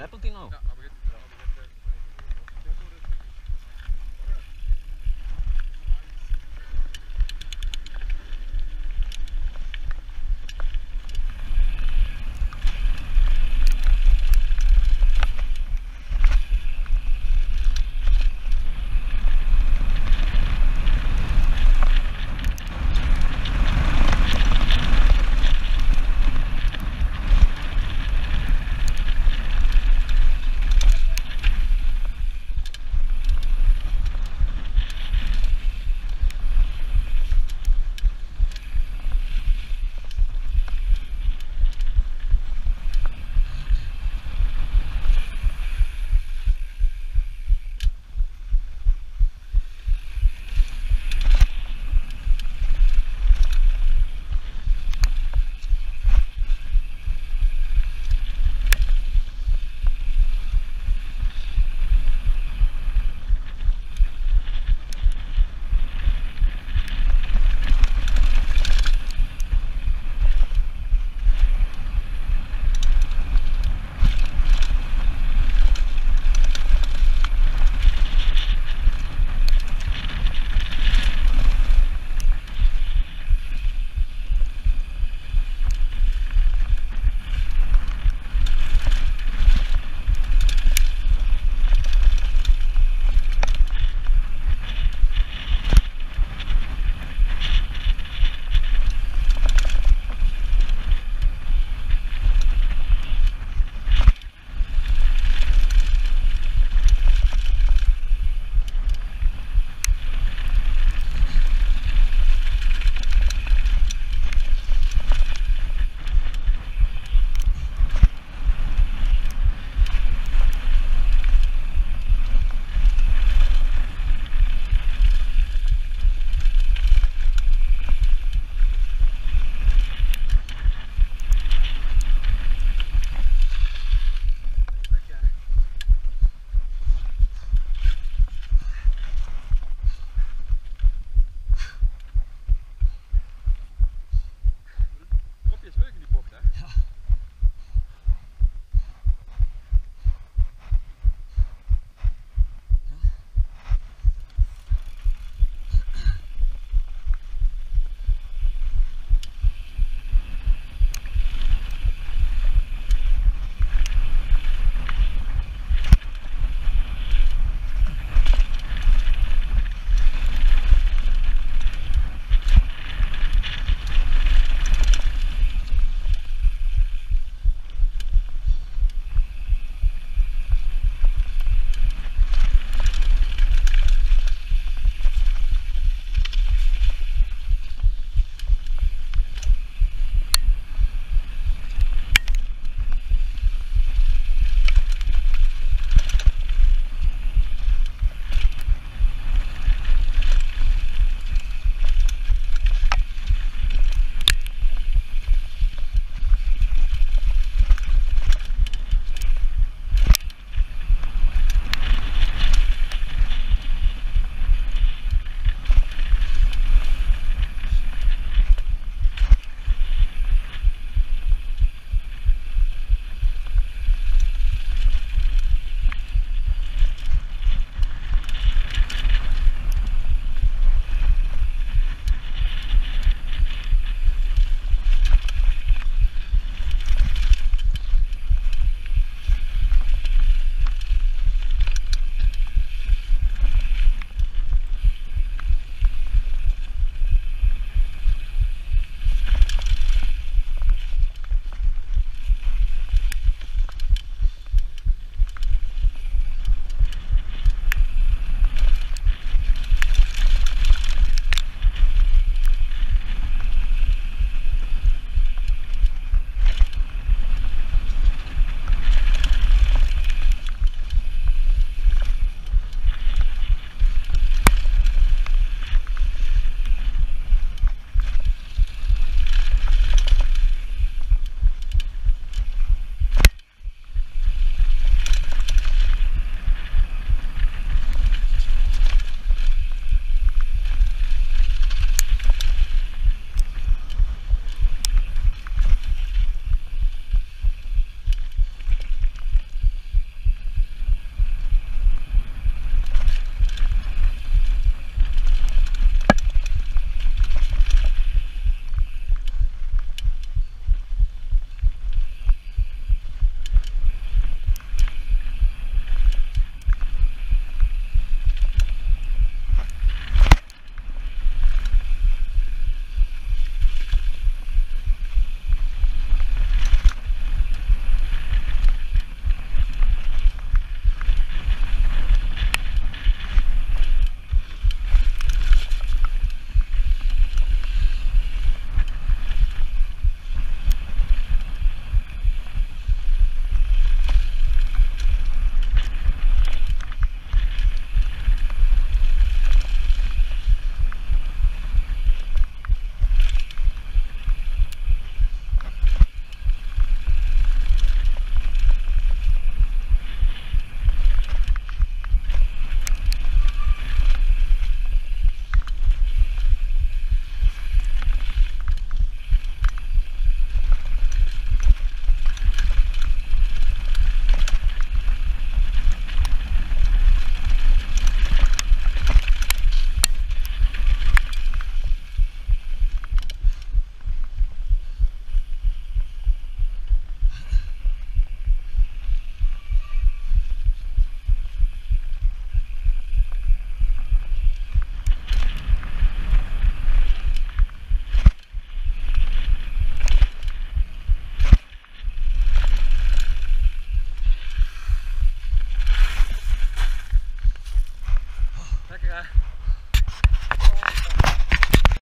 Não é não.